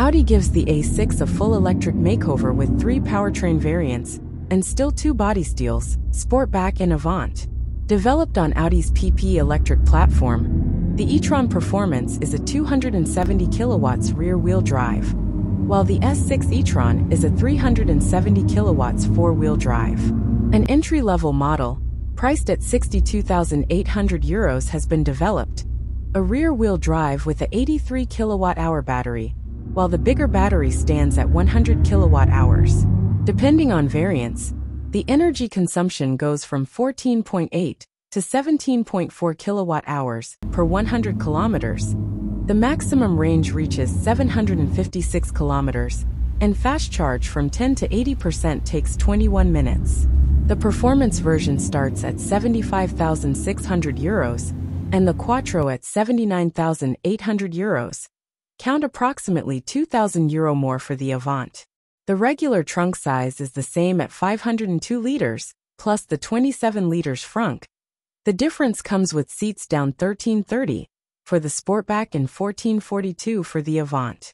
Audi gives the A6 a full electric makeover with three powertrain variants and still two body styles, Sportback and Avant. Developed on Audi's PPE electric platform, the e-tron Performance is a 270 kilowatts rear-wheel drive, while the S6 e-tron is a 370 kilowatts four-wheel drive. An entry-level model, priced at 62,800 euros has been developed, a rear-wheel drive with a 83 kilowatt-hour battery, while the bigger battery stands at 100 kilowatt hours. Depending on variants, the energy consumption goes from 14.8 to 17.4 kilowatt hours per 100 kilometers. The maximum range reaches 756 kilometers, and fast charge from 10 to 80% takes 21 minutes. The performance version starts at 75,600 euros and the Quattro at 79,800 euros. Count approximately 2,000 euro more for the Avant. The regular trunk size is the same at 502 liters, plus the 27 liters frunk. The difference comes with seats down 1330 for the Sportback and 1442 for the Avant.